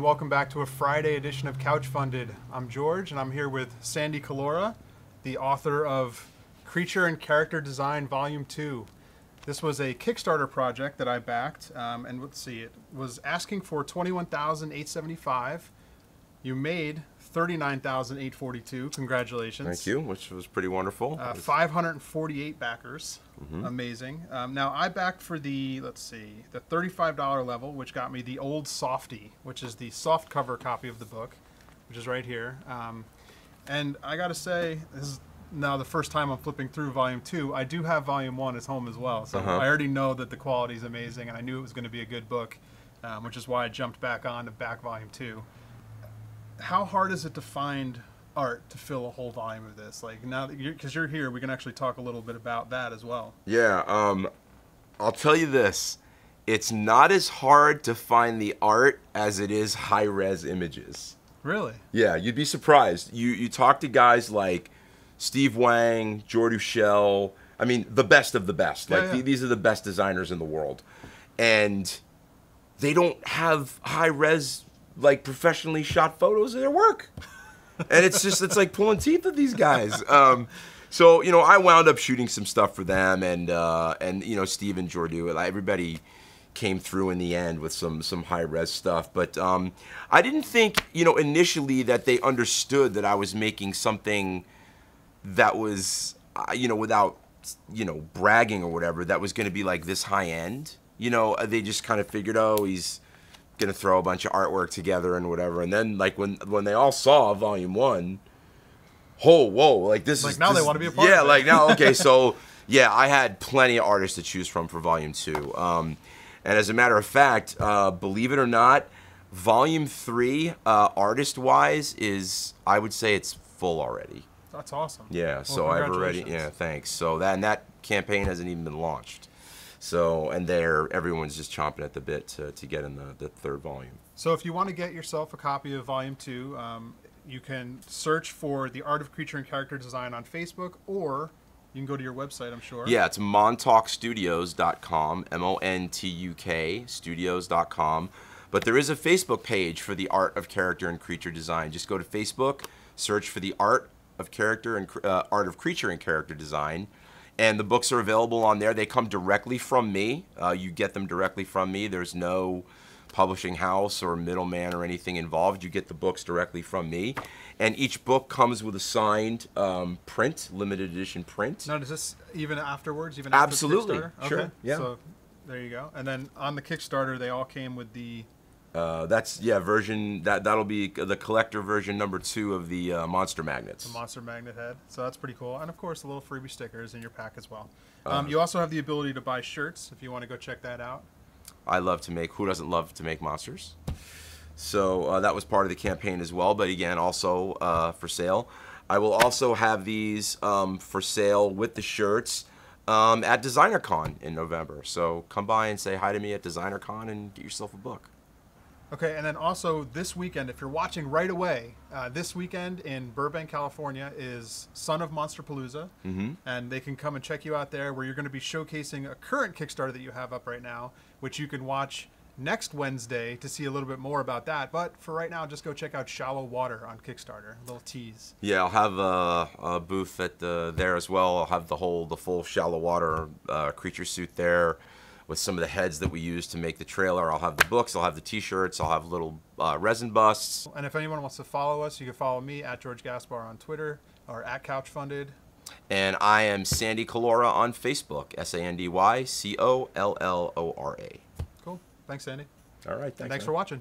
and welcome back to a Friday edition of Couch Funded. I'm George, and I'm here with Sandy Collora, the author of Creature and Character Design Volume 2. This was a Kickstarter project that I backed, um, and let's see, it was asking for 21875 You made 39842 Congratulations. Thank you, which was pretty wonderful. Uh, 548 backers. Mm-hmm. Amazing. Um, now, I backed for the, let's see, the $35 level, which got me the old Softy, which is the soft cover copy of the book, which is right here. Um, and I got to say, this is now the first time I'm flipping through Volume 2. I do have Volume 1 at home as well. So Uh-huh. I already know that the quality is amazing, and I knew it was going to be a good book, um, which is why I jumped back on to back Volume 2 how hard is it to find art to fill a whole volume of this? Like now that you're, because you're here, we can actually talk a little bit about that as well. yeah, um, I'll tell you this: it's not as hard to find the art as it is high-res images. Really? Yeah, you'd be surprised. You you talk to guys like Steve Wang, Jordu Schell. I mean, the best of the best. Yeah, Like yeah. the- these are the best designers in the world, and they don't have high res like professionally shot photos of their work. And it's just it's like pulling teeth with these guys. Um, so you know, I wound up shooting some stuff for them, and uh, and you know, Steve and Jordu, everybody came through in the end with some some high res stuff. But um, I didn't think you know initially that they understood that I was making something that was uh, you know without you know bragging or whatever that was going to be like this high end. You know, they just kind of figured, oh, he's gonna throw a bunch of artwork together and whatever. And then like when when they all saw Volume One, oh whoa, whoa, like this Like, is now they wanna be a part Yeah, of it. Yeah, like now okay, so yeah, I had plenty of artists to choose from for Volume Two. Um, and as a matter of fact, uh, believe it or not, Volume Three, uh, artist wise, is I would say it's full already. That's awesome. Yeah, Well, so I've already yeah, thanks. So that and that campaign hasn't even been launched. So and there everyone's just chomping at the bit to, to get in the, the third volume. So if you want to get yourself a copy of Volume Two, um, you can search for the Art of Creature and Character Design on Facebook, or you can go to your website. I'm sure. Yeah, it's montaukstudios.com, M O N T U K, studios.com. But there is a Facebook page for the art of character and creature design. Just go to Facebook, search for the art of character and uh, art of creature and character design. And the books are available on there. They come directly from me. Uh, you get them directly from me. There's no publishing house or middleman or anything involved. You get the books directly from me. And each book comes with a signed um, print, limited edition print. Now, does this even afterwards? Even after Absolutely. Sure. Okay. Yeah. So there you go. And then on the Kickstarter, they all came with the Uh, that's yeah, version that that'll be the collector version number two of the uh, monster magnets. monster magnet head. So that's pretty cool. And of course, the little freebie stickers in your pack as well. Uh-huh. Um, you also have the ability to buy shirts if you want to go check that out. I love to make. Who doesn't love to make monsters? So uh, that was part of the campaign as well. But again, also uh, for sale. I will also have these um, for sale with the shirts um, at DesignerCon in November. So come by and say hi to me at DesignerCon and get yourself a book. Okay, and then also this weekend, if you're watching right away, uh, this weekend in Burbank, California is Son of Monsterpalooza, mm-hmm. and they can come and check you out there, where you're going to be showcasing a current Kickstarter that you have up right now, which you can watch next Wednesday to see a little bit more about that. But for right now, just go check out Shallow Water on Kickstarter. A little tease. Yeah, I'll have a, a booth at the, there as well. I'll have the whole, the full shallow water uh, creature suit there with some of the heads that we use to make the trailer. I'll have the books, I'll have the t-shirts, I'll have little uh, resin busts. And if anyone wants to follow us, you can follow me at George Gaspar on Twitter or at Couchfunded. And I am Sandy Collora on Facebook, S-A-N-D-Y-C-O-L-L-O-R-A. Cool. Thanks, Sandy. All right, thanks. And thanks man. for watching.